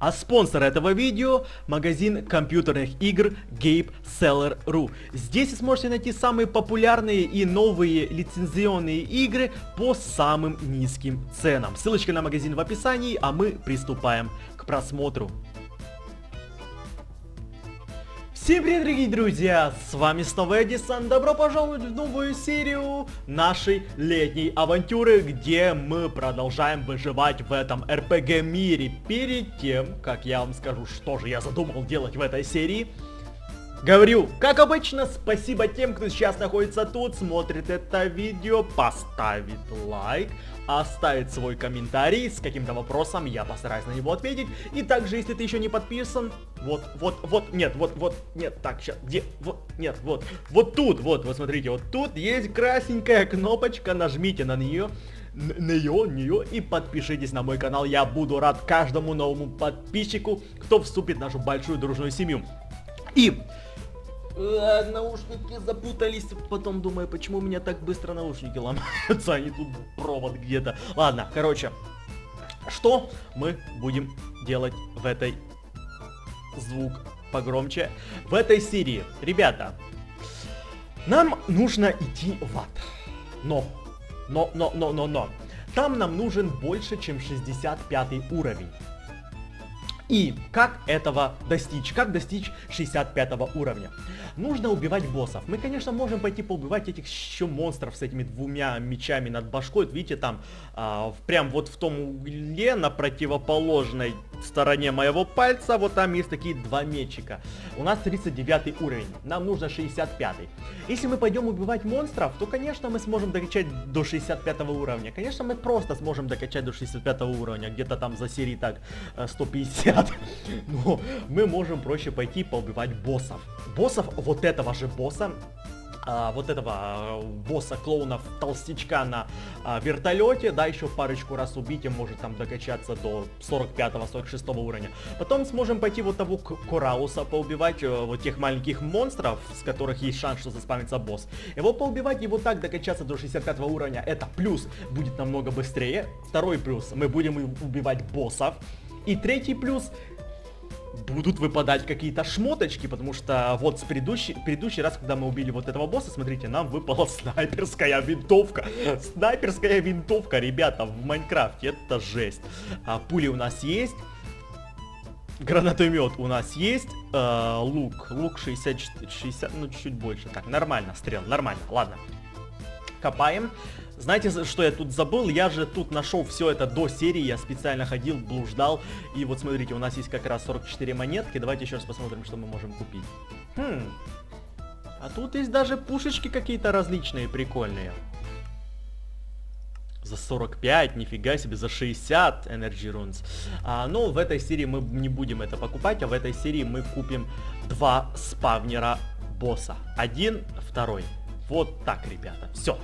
А спонсор этого видео – магазин компьютерных игр GameSeller.ru. Здесь вы сможете найти самые популярные и новые лицензионные игры по самым низким ценам. Ссылочка на магазин в описании, а мы приступаем к просмотру. Всем привет, дорогие друзья! С вами снова Эдисон. Добро пожаловать в новую серию нашей летней авантюры, где мы продолжаем выживать в этом RPG мире. Перед тем, как я вам скажу, что же я задумал делать в этой серии, Говорю, как обычно, спасибо тем, кто сейчас находится тут, смотрит это видео, поставит лайк, оставит свой комментарий с каким-то вопросом, я постараюсь на него ответить. И также, если ты еще не подписан, вот, вот, вот, нет, вот, вот, нет, так, сейчас, где, вот, нет, вот, вот тут, вот, вот смотрите, вот тут есть красненькая кнопочка, нажмите на нее, на нее, нее и подпишитесь на мой канал. Я буду рад каждому новому подписчику, кто вступит в нашу большую дружную семью. И а, наушники запутались. Потом думаю, почему у меня так быстро наушники ломаются, они тут провод где-то. Ладно, короче, что мы будем делать в этой звук погромче в этой серии? Ребята, нам нужно идти в ад. Но, но, но, но, но, но. Там нам нужен больше, чем 65 уровень. И как этого достичь? Как достичь 65 уровня? Нужно убивать боссов. Мы, конечно, можем пойти поубивать этих еще монстров с этими двумя мечами над башкой. Видите, там а, прям вот в том угле на противоположной стороне моего пальца, вот там есть такие два мечика. У нас 39 уровень, нам нужно 65. Если мы пойдем убивать монстров, то, конечно, мы сможем докачать до 65 уровня. Конечно, мы просто сможем докачать до 65 уровня, где-то там за серии так 150 ребят. Но мы можем проще пойти поубивать боссов. Боссов, вот этого же босса, а, вот этого а, босса клоунов толстячка на а, вертолете, да, еще парочку раз убить, и может там докачаться до 45-46 уровня. Потом сможем пойти вот того Корауса поубивать, э, вот тех маленьких монстров, с которых есть шанс, что заспамится босс. Его поубивать и вот так докачаться до 65 уровня, это плюс будет намного быстрее. Второй плюс, мы будем убивать боссов. И третий плюс, будут выпадать какие-то шмоточки, потому что вот с предыдущий, предыдущий раз, когда мы убили вот этого босса, смотрите, нам выпала снайперская винтовка. Снайперская винтовка, ребята, в Майнкрафте, это жесть. А, пули у нас есть. Гранатомет у нас есть, э, лук, лук 60, 60, ну чуть-чуть больше, так, нормально, стрел, нормально, ладно. Копаем, знаете, что я тут забыл? Я же тут нашел все это до серии, я специально ходил, блуждал. И вот смотрите, у нас есть как раз 44 монетки. Давайте еще раз посмотрим, что мы можем купить. Хм. А тут есть даже пушечки какие-то различные, прикольные. За 45, нифига себе, за 60 Energy Runes. А, но в этой серии мы не будем это покупать, а в этой серии мы купим два спавнера босса. Один, второй. Вот так, ребята. Все.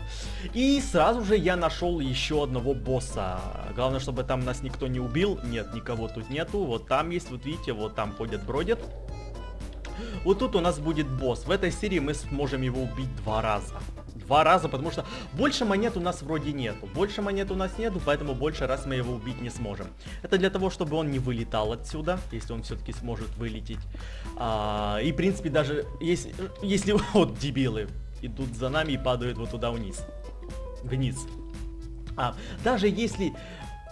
И сразу же я нашел еще одного босса. Главное, чтобы там нас никто не убил. Нет, никого тут нету. Вот там есть, вот видите, вот там ходят, бродят. Вот тут у нас будет босс. В этой серии мы сможем его убить два раза. Два раза, потому что больше монет у нас вроде нету. Больше монет у нас нету, поэтому больше раз мы его убить не сможем. Это для того, чтобы он не вылетал отсюда, если он все-таки сможет вылететь. А, и, в принципе, даже если, если вот дебилы, идут за нами и падают вот туда вниз. Вниз. А, даже если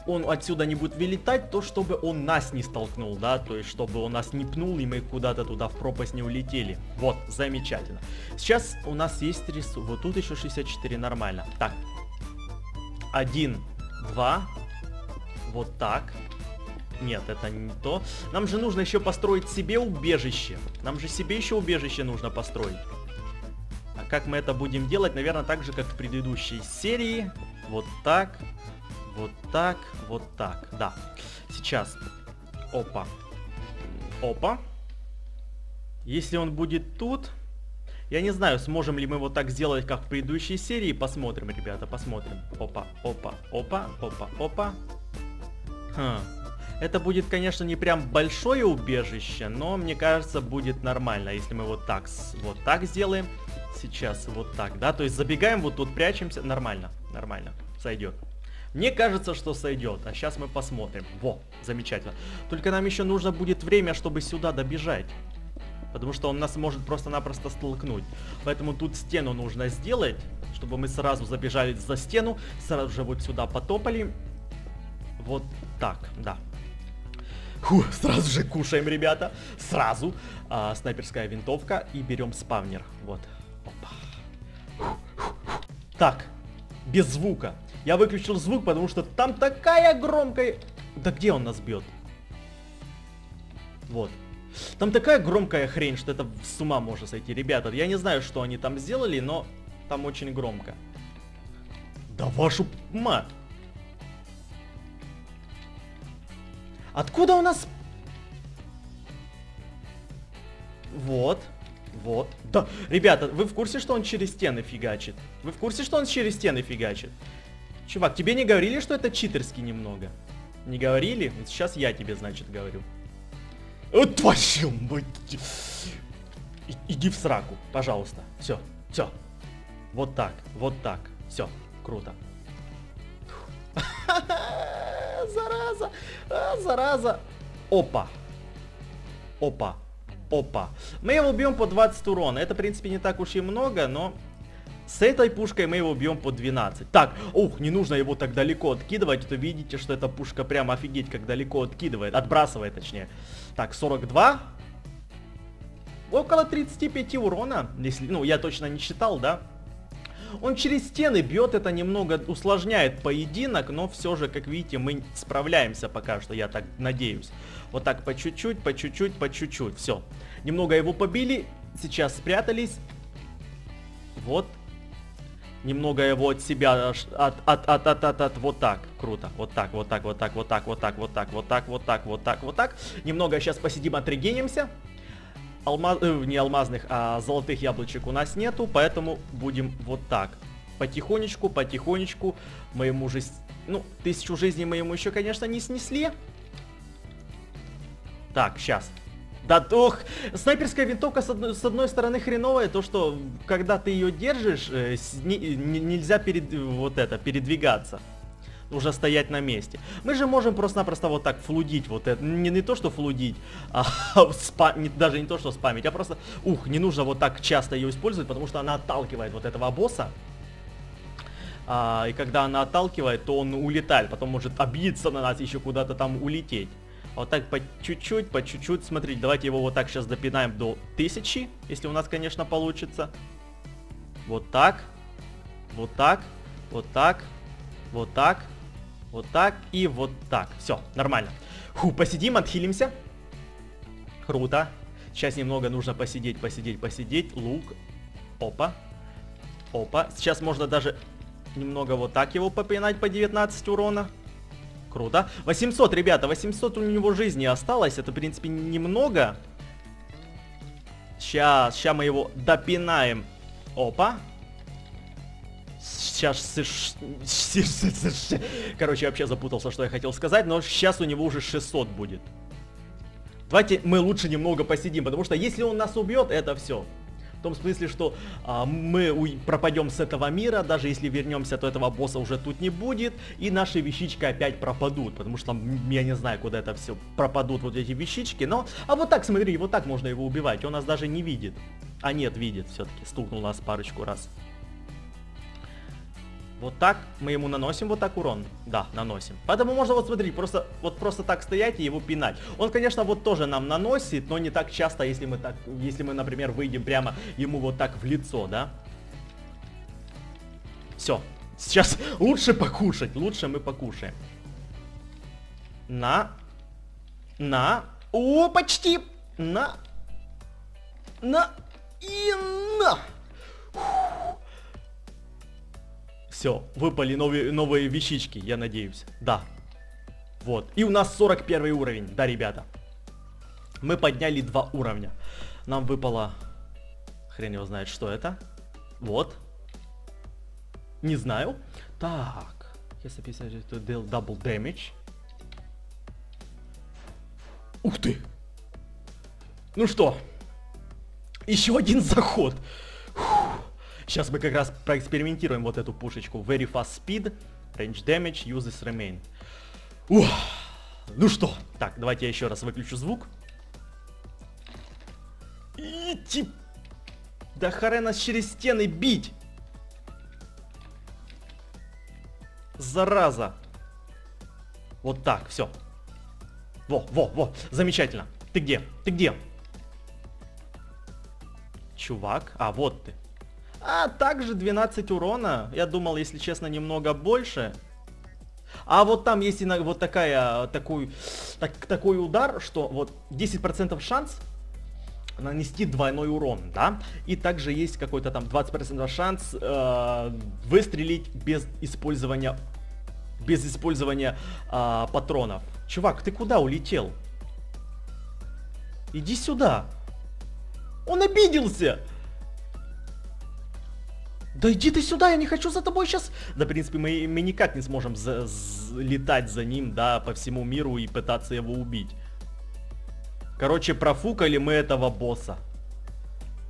он отсюда не будет вылетать, то чтобы он нас не столкнул, да, то есть чтобы он нас не пнул и мы куда-то туда в пропасть не улетели. Вот, замечательно. Сейчас у нас есть рисунок, вот тут еще 64, нормально. Так, один, два, вот так. Нет, это не то. Нам же нужно еще построить себе убежище. Нам же себе еще убежище нужно построить. А как мы это будем делать? Наверное, так же, как в предыдущей серии. Вот так, вот так, вот так. Да. Сейчас. Опа. Опа. Если он будет тут... Я не знаю, сможем ли мы вот так сделать, как в предыдущей серии. Посмотрим, ребята, посмотрим. Опа, опа, опа, опа, опа. Хм. Это будет, конечно, не прям большое убежище, но мне кажется, будет нормально, если мы вот так, вот так сделаем сейчас вот так, да, то есть забегаем вот тут, прячемся, нормально, нормально, сойдет. Мне кажется, что сойдет. А сейчас мы посмотрим. Во, замечательно. Только нам еще нужно будет время, чтобы сюда добежать. Потому что он нас может просто-напросто столкнуть. Поэтому тут стену нужно сделать, чтобы мы сразу забежали за стену, сразу же вот сюда потопали. Вот так, да. Фу, сразу же кушаем, ребята. Сразу. А, снайперская винтовка и берем спавнер. Вот. Так, без звука. Я выключил звук, потому что там такая громкая... Да где он нас бьет? Вот. Там такая громкая хрень, что это с ума может сойти. Ребята, я не знаю, что они там сделали, но там очень громко. Да вашу мать! Откуда у нас... Вот. Вот. Да, ребята, вы в курсе, что он через стены фигачит? Вы в курсе, что он через стены фигачит? Чувак, тебе не говорили, что это читерски немного? Не говорили? Сейчас я тебе, значит, говорю. Вот мать. Иди в сраку, пожалуйста. Все, все. Вот так, вот так. Все, круто. Зараза, а, зараза. Опа. Опа. Опа. Мы его бьем по 20 урона. Это, в принципе, не так уж и много, но с этой пушкой мы его бьем по 12. Так, ух, не нужно его так далеко откидывать, то видите, что эта пушка прям офигеть как далеко откидывает, отбрасывает точнее. Так, 42. Около 35 урона, если, ну, я точно не считал, да? Он через стены бьет, это немного усложняет поединок, но все же, как видите, мы справляемся пока что, я так надеюсь. Вот так по чуть-чуть, по чуть-чуть, по чуть-чуть, все. Немного его побили, сейчас спрятались. Вот, немного его от себя, от, от, от, от, от, от, вот так, круто, вот так, вот так, вот так, вот так, вот так, вот так, вот так, вот так, вот так, вот так. Немного сейчас посидим, отрегенимся. Алмаз, э, не алмазных, а золотых яблочек у нас нету, поэтому будем вот так. Потихонечку, потихонечку. Мы ему уже, ну, тысячу жизней мы ему еще, конечно, не снесли. Так, сейчас. Да ох, снайперская винтовка с одной, с одной стороны хреновая, то что когда ты ее держишь, э, с, не, не, нельзя перед, вот это, передвигаться. Уже стоять на месте. Мы же можем просто-напросто вот так флудить вот это. Не, не то, что флудить, а спа, не, даже не то, что спамить, а просто, ух, не нужно вот так часто ее использовать, потому что она отталкивает вот этого босса. А, и когда она отталкивает, то он улетает, потом может обидеться на нас еще куда-то там улететь. Вот так по чуть-чуть, по чуть-чуть. Смотрите, давайте его вот так сейчас допинаем до 1000, если у нас, конечно, получится. Вот так. Вот так. Вот так. Вот так. Вот так и вот так. Все, нормально. Фу, посидим, отхилимся. Круто. Сейчас немного нужно посидеть, посидеть, посидеть. Лук. Опа. Опа. Сейчас можно даже немного вот так его попинать по 19 урона. Круто. 800, ребята, 800 у него жизни осталось. Это, в принципе, немного. Сейчас, сейчас мы его допинаем. Опа. Сейчас... Короче, я вообще запутался, что я хотел сказать, но сейчас у него уже 600 будет. Давайте мы лучше немного посидим, потому что если он нас убьет, это все том смысле, что а, мы пропадем с этого мира, даже если вернемся, то этого босса уже тут не будет, и наши вещички опять пропадут, потому что я не знаю, куда это все пропадут, вот эти вещички, но... А вот так, смотри, вот так можно его убивать, он нас даже не видит. А нет, видит все-таки, стукнул нас парочку раз. Вот так мы ему наносим вот так урон. Да, наносим. Поэтому можно вот смотри, просто вот просто так стоять и его пинать. Он, конечно, вот тоже нам наносит, но не так часто, если мы так, если мы, например, выйдем прямо ему вот так в лицо, да? Все. Сейчас лучше покушать, лучше мы покушаем. На. На. О, почти. На. На. И на. Фух. Все, выпали новые, новые вещички, я надеюсь. Да. Вот. И у нас 41 уровень, да, ребята. Мы подняли два уровня. Нам выпало... Хрен его знает, что это. Вот. Не знаю. Так. Если писать, то deal double damage. Ух ты! Ну что? Еще один заход. Сейчас мы как раз проэкспериментируем вот эту пушечку. Very Fast Speed. Range damage uses remain. Ух. Ну что, так, давайте я еще раз выключу звук. Идти. Да харе нас через стены бить. Зараза. Вот так, все. Во, во, во, замечательно. Ты где? Ты где? Чувак, а вот ты. А, также 12 урона. Я думал, если честно, немного больше. А вот там есть вот такая, такой, так, такой удар, что вот 10% шанс нанести двойной урон, да? И также есть какой-то там 20% шанс э, выстрелить без использования без использования э, патронов. Чувак, ты куда улетел? Иди сюда. Он обиделся. Да иди ты сюда, я не хочу за тобой сейчас. Да, в принципе, мы, мы никак не сможем за, летать за ним, да, по всему миру и пытаться его убить. Короче, профукали мы этого босса.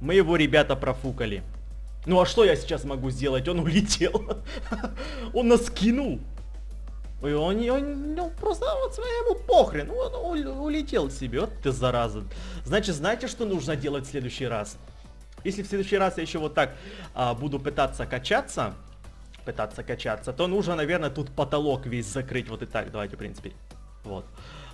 Мы его, ребята, профукали. Ну а что я сейчас могу сделать? Он улетел. Он нас кинул. И он, он ну, просто вот своему похрен. Он улетел себе. Вот ты зараза. Значит, знаете, что нужно делать в следующий раз? Если в следующий раз я еще вот так а, буду пытаться качаться, пытаться качаться, то нужно, наверное, тут потолок весь закрыть. Вот и так, давайте, в принципе. Вот.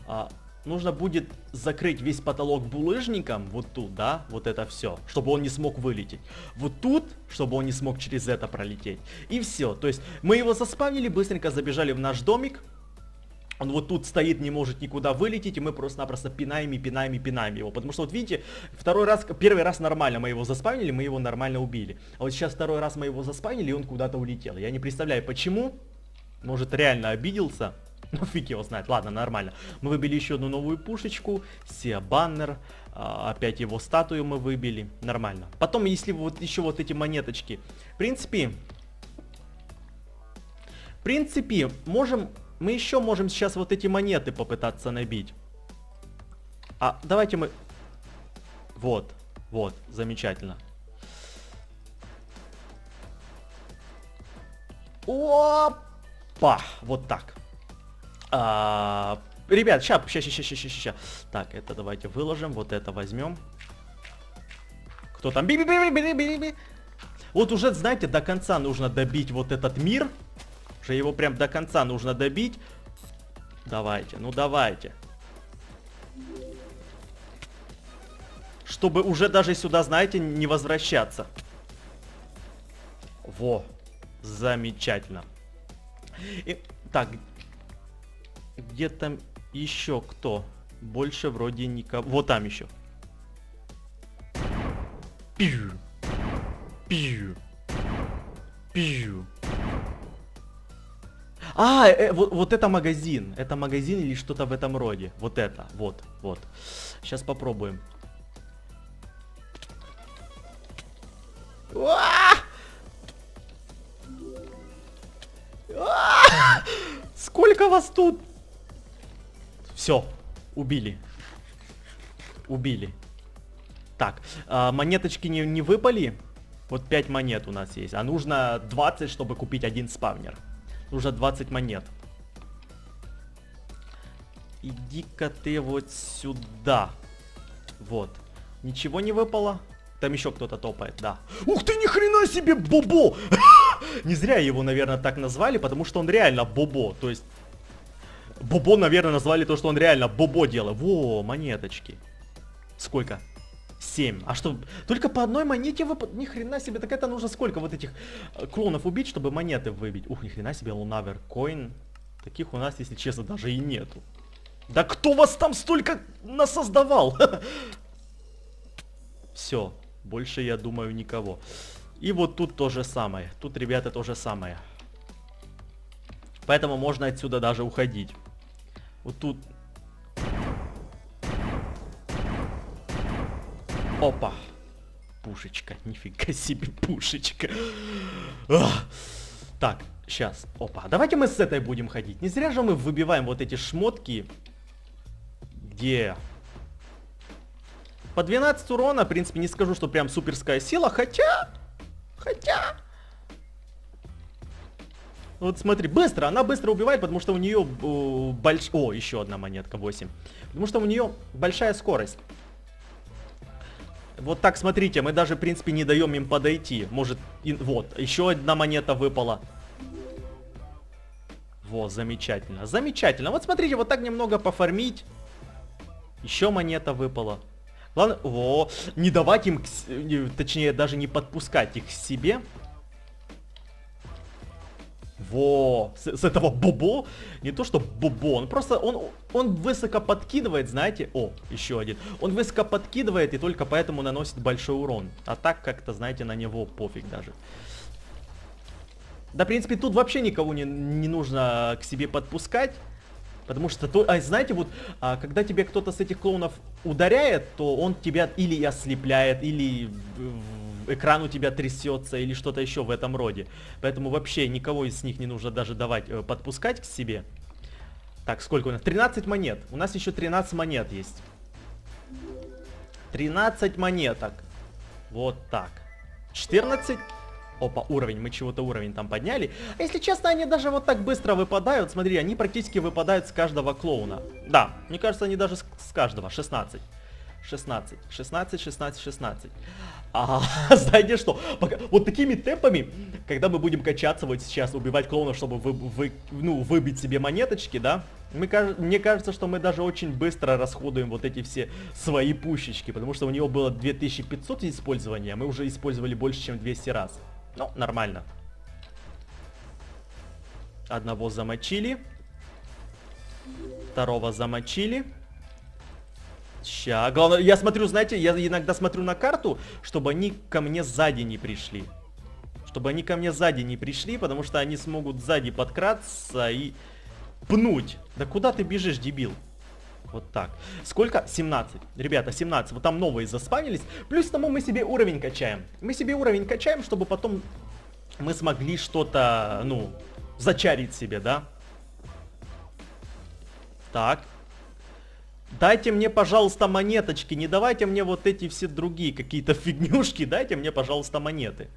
А, нужно будет закрыть весь потолок булыжником, вот тут, да, вот это все, чтобы он не смог вылететь. Вот тут, чтобы он не смог через это пролететь. И все, то есть мы его заспавнили, быстренько забежали в наш домик. Он вот тут стоит, не может никуда вылететь, и мы просто-напросто пинаем и пинаем и пинаем его. Потому что вот видите, второй раз, первый раз нормально мы его заспавнили, мы его нормально убили. А вот сейчас второй раз мы его заспавнили, и он куда-то улетел. Я не представляю почему. Может реально обиделся. Ну фиг его знает, ладно, нормально. Мы выбили еще одну новую пушечку, Сия Баннер, а, опять его статую мы выбили, нормально. Потом, если вот еще вот эти монеточки, в принципе, в принципе, можем, мы еще можем сейчас вот эти монеты попытаться набить. А, давайте мы, вот, вот, замечательно. Опа! Вот так. А, ребят, сейчас, сейчас, сейчас, сейчас, сейчас. Так, это давайте выложим, вот это возьмем. Кто там? би би би би би би Вот уже, знаете, до конца нужно добить вот этот мир. Уже его прям до конца нужно добить. Давайте, ну давайте. Чтобы уже даже сюда, знаете, не возвращаться. Во, замечательно. И, так, где там еще кто? Больше вроде никого. Вот там еще. Пью. Пью. Пью. А, э, вот, вот это магазин. Это магазин или что-то в этом роде. Вот это. Вот, вот. Сейчас попробуем. Сколько вас тут? Все, убили. Убили. Так, а, монеточки не, не выпали. Вот 5 монет у нас есть. А нужно 20, чтобы купить один спавнер. Нужно 20 монет. Иди-ка ты вот сюда. Вот. Ничего не выпало. Там еще кто-то топает, да. Ух ты, ни хрена себе, Бобо! Не зря его, наверное, так назвали, потому что он реально Бобо. То есть Бобо, наверное, назвали то, что он реально Бобо делает. Во, монеточки. Сколько? 7. А что, только по одной монете вы... Ни хрена себе, так это нужно сколько вот этих э, клонов убить, чтобы монеты выбить? Ух, ни хрена себе, Лунавер Коин. Таких у нас, если честно, даже и нету. Да кто вас там столько насоздавал? Все, больше, я думаю, никого. И вот тут то же самое. Тут, ребята, то же самое. Поэтому можно отсюда даже уходить. Вот тут... Опа! Пушечка, нифига себе пушечка. Ах. Так, сейчас. Опа, давайте мы с этой будем ходить. Не зря же мы выбиваем вот эти шмотки. Где? По 12 урона, в принципе, не скажу, что прям суперская сила, хотя... Хотя... Вот смотри, быстро, она быстро убивает, потому что у нее больш... О, еще одна монетка, 8. Потому что у нее большая скорость. Вот так, смотрите, мы даже, в принципе, не даем им подойти. Может, и... вот, еще одна монета выпала. Вот, замечательно. Замечательно. Вот смотрите, вот так немного пофармить. Еще монета выпала. Главное, во, не давать им, точнее, даже не подпускать их к себе. Во, с, с этого бубо, не то что бубо, он просто, он, он высоко подкидывает, знаете, о, еще один, он высоко подкидывает и только поэтому наносит большой урон, а так как-то, знаете, на него пофиг даже. Да, в принципе, тут вообще никого не, не нужно к себе подпускать. Потому что, то, а, знаете, вот, а, когда тебе кто-то с этих клоунов ударяет, то он тебя или ослепляет, или экран у тебя трясется, или что-то еще в этом роде. Поэтому вообще никого из них не нужно даже давать, э, подпускать к себе. Так, сколько у нас? 13 монет. У нас еще 13 монет есть. 13 монеток. Вот так. 14 Опа, уровень, мы чего-то уровень там подняли. А если честно, они даже вот так быстро выпадают. Смотри, они практически выпадают с каждого клоуна. Да, мне кажется, они даже с, каждого. 16. 16, 16, 16, 16. А, знаете что, пока, вот такими темпами, когда мы будем качаться вот сейчас, убивать клоунов, чтобы вы, вы, ну, выбить себе монеточки, да, мы, мне кажется, что мы даже очень быстро расходуем вот эти все свои пушечки, потому что у него было 2500 использования, а мы уже использовали больше, чем 200 раз. Ну, нормально. Одного замочили. Второго замочили. Ща. Главное, я смотрю, знаете, я иногда смотрю на карту, чтобы они ко мне сзади не пришли. Чтобы они ко мне сзади не пришли, потому что они смогут сзади подкраться и пнуть. Да куда ты бежишь, дебил? Вот так. Сколько? 17. Ребята, 17. Вот там новые заспанились. Плюс тому мы себе уровень качаем. Мы себе уровень качаем, чтобы потом мы смогли что-то, ну, зачарить себе, да? Так. Дайте мне, пожалуйста, монеточки. Не давайте мне вот эти все другие какие-то фигнюшки. Дайте мне, пожалуйста, монеты.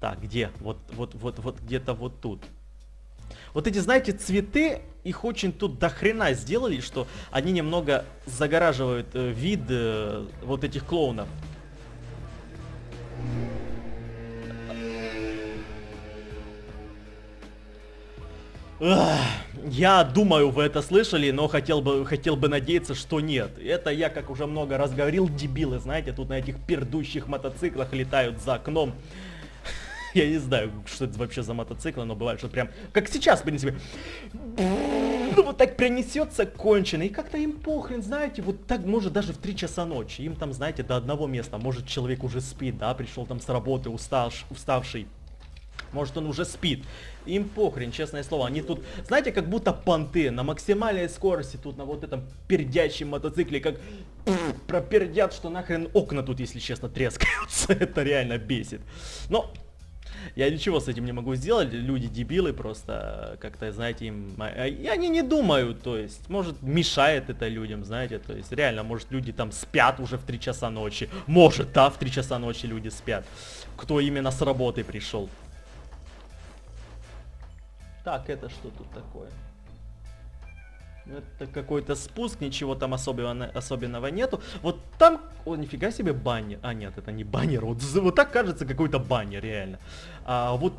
Так, где? Вот, вот, вот, вот где-то вот тут. Вот эти, знаете, цветы, их очень тут до хрена сделали, что они немного загораживают э, вид э, вот этих клоунов. Я думаю, вы это слышали, но хотел бы, хотел бы надеяться, что нет. Это я, как уже много раз говорил, дебилы, знаете, тут на этих пердущих мотоциклах летают за окном. Я не знаю, что это вообще за мотоцикл, но бывает, что прям, как сейчас, в принципе, ну вот так принесется кончено, и как-то им похрен, знаете, вот так может даже в 3 часа ночи, им там, знаете, до одного места, может человек уже спит, да, пришел там с работы усташ, уставший, может он уже спит. Им похрен, честное слово. Они тут, знаете, как будто понты на максимальной скорости тут на вот этом пердячем мотоцикле, как пропердят, что нахрен окна тут, если честно, трескаются. Это реально бесит. Но я ничего с этим не могу сделать, люди дебилы просто, как-то, знаете, им... А, и они не думают, то есть, может, мешает это людям, знаете, то есть, реально, может, люди там спят уже в 3 часа ночи, может, да, в 3 часа ночи люди спят, кто именно с работы пришел. Так, это что тут такое? Это какой-то спуск, ничего там особенного, особенного нету. Вот там, о, нифига себе баннер. А, нет, это не баннер. Вот, вот так кажется какой-то баннер, реально. А, вот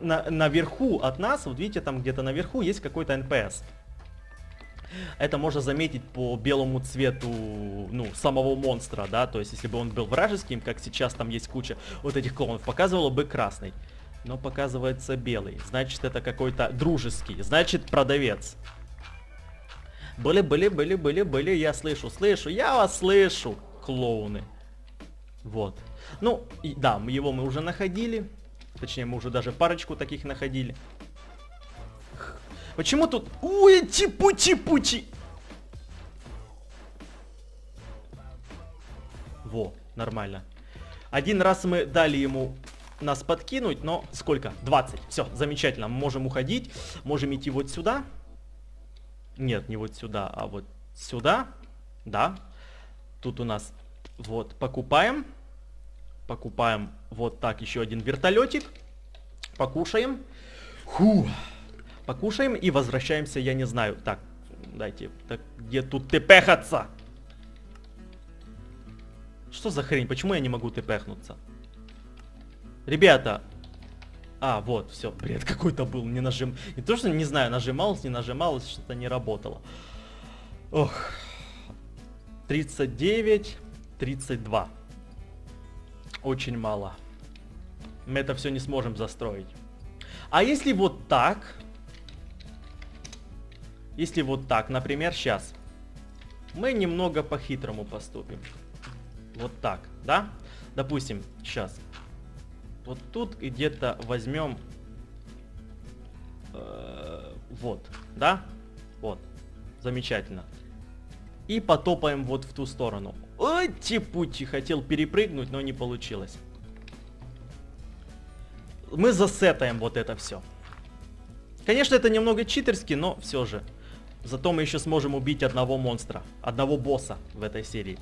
на, наверху от нас, вот видите, там где-то наверху есть какой-то NPS. Это можно заметить по белому цвету, ну, самого монстра, да, то есть если бы он был вражеским, как сейчас там есть куча вот этих клонов, показывало бы красный. Но показывается белый, значит это какой-то дружеский, значит продавец. Были, были, были, были, были, я слышу, слышу, я вас слышу, клоуны. Вот. Ну, и, да, его мы уже находили. Точнее, мы уже даже парочку таких находили. Почему тут... Ой, чипу-чипучи! Во, нормально. Один раз мы дали ему нас подкинуть, но сколько? 20. Все, замечательно. Можем уходить. Можем идти вот сюда. Нет, не вот сюда, а вот сюда. Да. Тут у нас вот покупаем. Покупаем вот так еще один вертолетик. Покушаем. Фу. Покушаем и возвращаемся, я не знаю. Так, дайте, так где тут тпхаться? Что за хрень? Почему я не могу тпхнуться? Ребята. А, вот, все, бред какой-то был, не нажим... Не то, что, не знаю, нажималось, не нажималось, что-то не работало. Ох. 39, 32. Очень мало. Мы это все не сможем застроить. А если вот так... Если вот так, например, сейчас. Мы немного по-хитрому поступим. Вот так, да? Допустим, сейчас. Вот тут где-то возьмем... Э, вот, да? Вот. Замечательно. И потопаем вот в ту сторону. Ой, типути, хотел перепрыгнуть, но не получилось. Мы засетаем вот это все. Конечно, это немного читерски, но все же. Зато мы еще сможем убить одного монстра, одного босса в этой серии.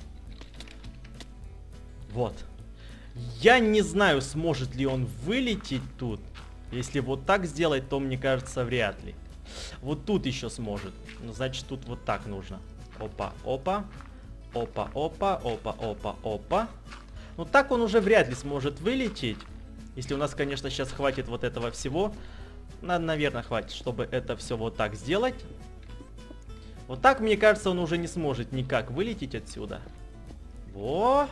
Вот. Я не знаю, сможет ли он вылететь тут. Если вот так сделать, то мне кажется, вряд ли. Вот тут еще сможет. Ну, значит, тут вот так нужно. Опа, опа. Опа, опа, опа, опа, опа. Ну, так он уже вряд ли сможет вылететь. Если у нас, конечно, сейчас хватит вот этого всего. Наверное, хватит, чтобы это все вот так сделать. Вот так, мне кажется, он уже не сможет никак вылететь отсюда. Во.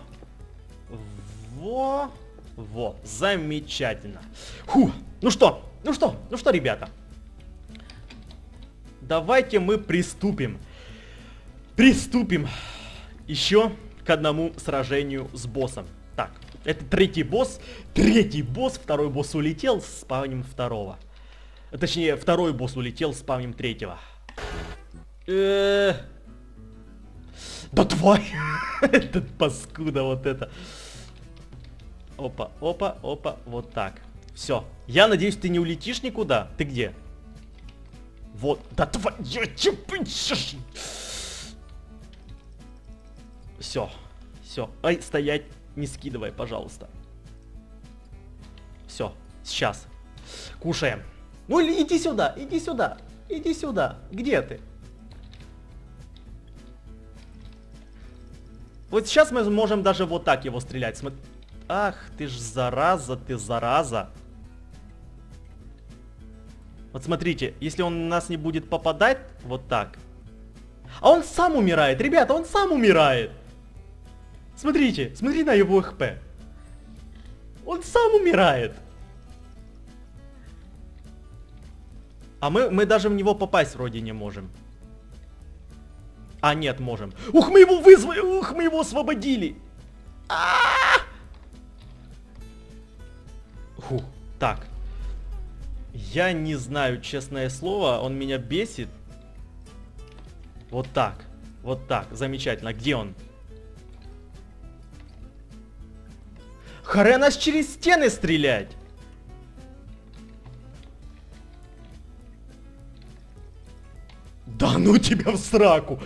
Во. Во. Замечательно. Фу. Ну что? Ну что? Ну что, ребята? Давайте мы приступим. Приступим еще к одному сражению с боссом. Так, это третий босс. Третий босс. Второй босс улетел с спавнем второго. Точнее, второй босс улетел с спавнем третьего. Э да тварь! Этот паскуда вот это. Опа, опа, опа, вот так. Все. Я надеюсь, ты не улетишь никуда. Ты где? Вот. Да тварь! Все. Все. Ай, стоять. Не скидывай, пожалуйста. Все. Сейчас. Кушаем. Ну иди сюда, иди сюда. Иди сюда. Где ты? Вот сейчас мы можем даже вот так его стрелять. Смо... Ах, ты ж зараза, ты зараза. Вот смотрите, если он нас не будет попадать, вот так. А он сам умирает, ребята, он сам умирает. Смотрите, смотри на его хп. Он сам умирает. А мы, мы даже в него попасть вроде не можем. А, нет, можем. Ух, мы его вызвали! Ух, мы его освободили! А -а -а! Так. Я не знаю, честное слово, он меня бесит. Вот так. Вот так. Замечательно. Где он? Харе нас через стены стрелять! Да ну тебя в сраку!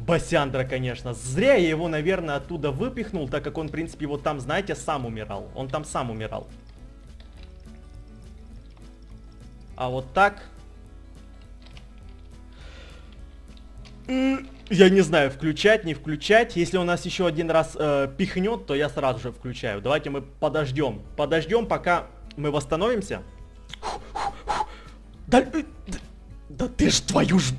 Басяндра, конечно. Зря я его, наверное, оттуда выпихнул, так как он, в принципе, вот там, знаете, сам умирал. Он там сам умирал. А вот так... Я не знаю, включать, не включать. Если у нас еще один раз э, пихнет, то я сразу же включаю. Давайте мы подождем. Подождем, пока мы восстановимся. Да, да, да ты ж твою ж...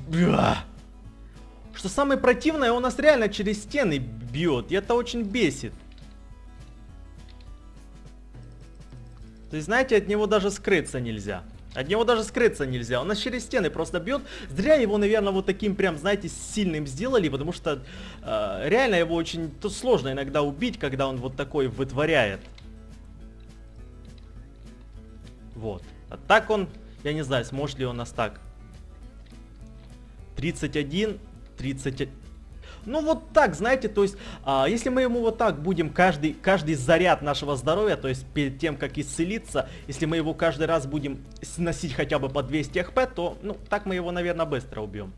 Что самое противное, он нас реально через стены бьет. И это очень бесит. То есть, знаете, от него даже скрыться нельзя. От него даже скрыться нельзя. Он нас через стены просто бьет. Зря его, наверное, вот таким прям, знаете, сильным сделали, потому что э, реально его очень тут сложно иногда убить, когда он вот такой вытворяет. Вот. А так он, я не знаю, сможет ли он нас так. 31 30... Ну вот так, знаете, то есть, а, если мы ему вот так будем каждый, каждый заряд нашего здоровья, то есть перед тем, как исцелиться, если мы его каждый раз будем сносить хотя бы по 200 хп, то, ну, так мы его, наверное, быстро убьем.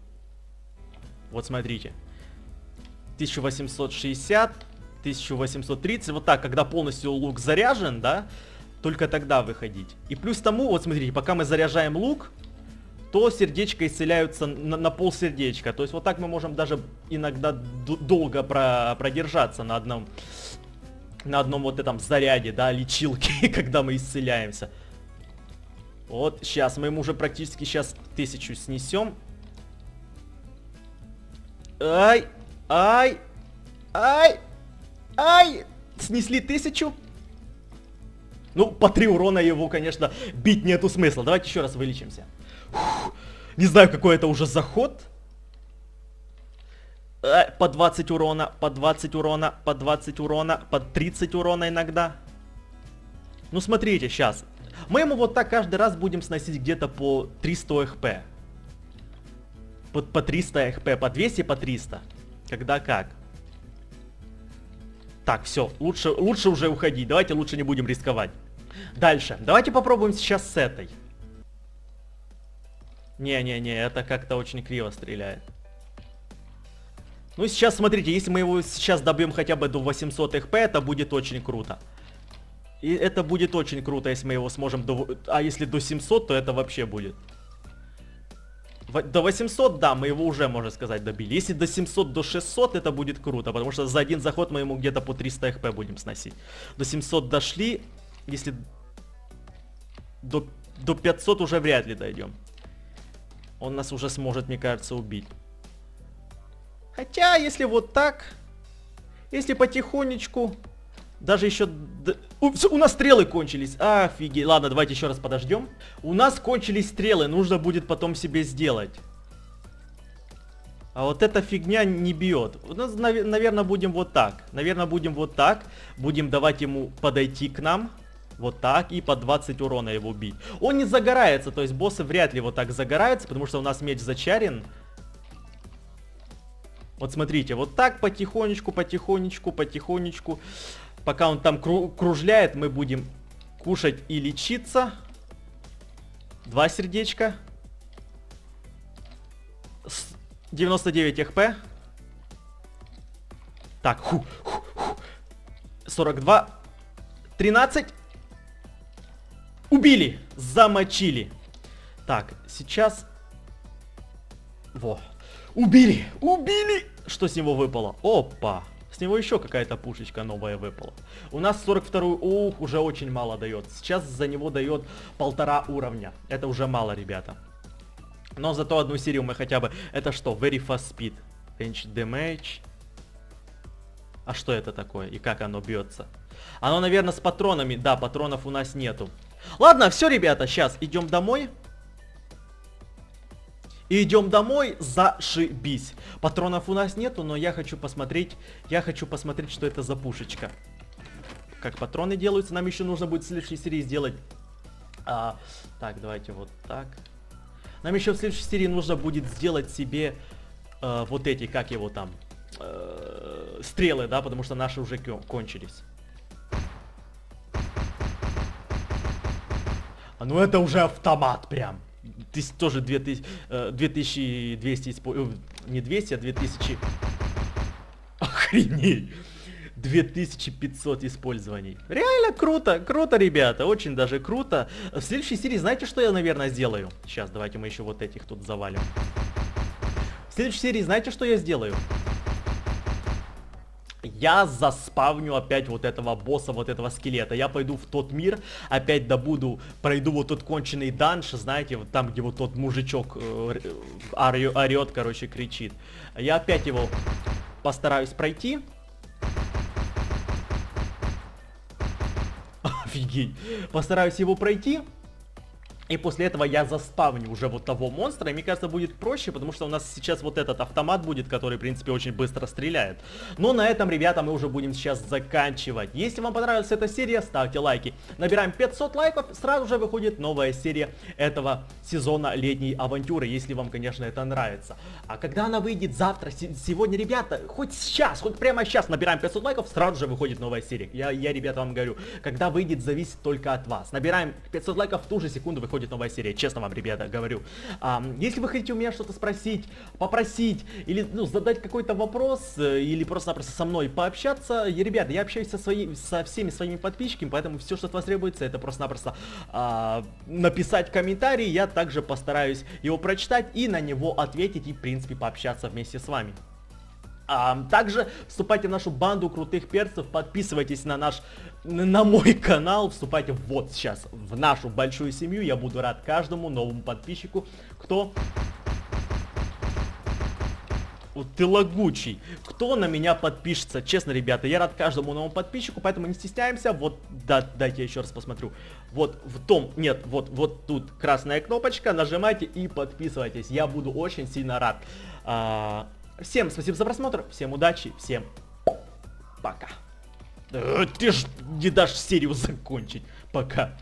Вот смотрите. 1860, 1830, вот так, когда полностью лук заряжен, да, только тогда выходить. И плюс тому, вот смотрите, пока мы заряжаем лук, то сердечко исцеляются на, на пол сердечка. То есть вот так мы можем даже иногда долго про продержаться на одном на одном вот этом заряде, да, лечилки, когда мы исцеляемся. Вот, сейчас мы ему уже практически сейчас тысячу снесем. Ай, ай, ай, ай, снесли тысячу. Ну, по три урона его, конечно, бить нету смысла. Давайте еще раз вылечимся. Не знаю, какой это уже заход. Э, по 20 урона, по 20 урона, по 20 урона, по 30 урона иногда. Ну, смотрите, сейчас. Мы ему вот так каждый раз будем сносить где-то по 300 хп. По, по 300 хп, по 200, по 300. Когда как. Так, все, лучше, лучше уже уходить. Давайте лучше не будем рисковать. Дальше. Давайте попробуем сейчас с этой. Не-не-не, это как-то очень криво стреляет. Ну сейчас смотрите, если мы его сейчас добьем хотя бы до 800 хп, это будет очень круто. И это будет очень круто, если мы его сможем до... А если до 700, то это вообще будет. До 800, да, мы его уже, можно сказать, добили. Если до 700, до 600, это будет круто, потому что за один заход мы ему где-то по 300 хп будем сносить. До 700 дошли, если до, до 500 уже вряд ли дойдем. Он нас уже сможет, мне кажется, убить. Хотя, если вот так, если потихонечку, даже еще... У, у нас стрелы кончились. Офигеть. Ладно, давайте еще раз подождем. У нас кончились стрелы, нужно будет потом себе сделать. А вот эта фигня не бьет. У наверное, будем вот так. Наверное, будем вот так. Будем давать ему подойти к нам. Вот так, и по 20 урона его бить. Он не загорается, то есть боссы вряд ли вот так загораются, потому что у нас меч зачарен. Вот смотрите, вот так потихонечку, потихонечку, потихонечку. Пока он там кру кружляет, мы будем кушать и лечиться. Два сердечка. 99 хп. Так, ху, ху, ху. 42. 13. Убили! Замочили. Так, сейчас... Во. Убили! Убили! Что с него выпало? Опа! С него еще какая-то пушечка новая выпала. У нас 42 ух, уже очень мало дает. Сейчас за него дает полтора уровня. Это уже мало, ребята. Но зато одну серию мы хотя бы... Это что? Very fast speed. Range damage. А что это такое? И как оно бьется? Оно, наверное, с патронами. Да, патронов у нас нету. Ладно, все, ребята, сейчас идем домой. Идем домой, зашибись. Патронов у нас нету, но я хочу посмотреть, я хочу посмотреть, что это за пушечка. Как патроны делаются, нам еще нужно будет в следующей серии сделать... А, так, давайте вот так. Нам еще в следующей серии нужно будет сделать себе э, вот эти, как его там, э, стрелы, да, потому что наши уже кончились. А ну это уже автомат прям. Ты тоже 2000, 2200 использовать. Не 200, а 2000. Охренеть. 2500 использований. Реально круто, круто, ребята, очень даже круто. В следующей серии знаете, что я, наверное, сделаю? Сейчас, давайте мы еще вот этих тут завалим. В следующей серии знаете, что я сделаю? Я заспавню опять вот этого босса, вот этого скелета. Я пойду в тот мир, опять добуду, пройду вот тот конченый данж, знаете, вот там, где вот тот мужичок э, орет, короче, кричит. Я опять его постараюсь пройти. Офигеть. Постараюсь его пройти. И после этого я заспавню уже вот того монстра, и мне кажется, будет проще, потому что у нас сейчас вот этот автомат будет, который, в принципе, очень быстро стреляет. Но на этом, ребята, мы уже будем сейчас заканчивать. Если вам понравилась эта серия, ставьте лайки. Набираем 500 лайков, сразу же выходит новая серия этого сезона летней авантюры, если вам, конечно, это нравится. А когда она выйдет завтра, сегодня, ребята, хоть сейчас, хоть прямо сейчас набираем 500 лайков, сразу же выходит новая серия. Я, я ребята, вам говорю, когда выйдет, зависит только от вас. Набираем 500 лайков, в ту же секунду выходит выходит новая серия, честно вам, ребята, говорю. А, если вы хотите у меня что-то спросить, попросить, или ну, задать какой-то вопрос, э, или просто-напросто со мной пообщаться, и, ребята, я общаюсь со, свои, со всеми своими подписчиками, поэтому все, что от вас требуется, это просто-напросто а, написать комментарий, я также постараюсь его прочитать и на него ответить и, в принципе, пообщаться вместе с вами. А, также вступайте в нашу банду крутых перцев, подписывайтесь на наш, на мой канал, вступайте вот сейчас в нашу большую семью. Я буду рад каждому новому подписчику, кто... Вот ты лагучий. Кто на меня подпишется? Честно, ребята, я рад каждому новому подписчику, поэтому не стесняемся. Вот, да, дайте я еще раз посмотрю. Вот в том, нет, вот, вот тут красная кнопочка, нажимайте и подписывайтесь. Я буду очень сильно рад. А, Всем спасибо за просмотр, всем удачи, всем пока. Э, ты ж не дашь серию закончить. Пока.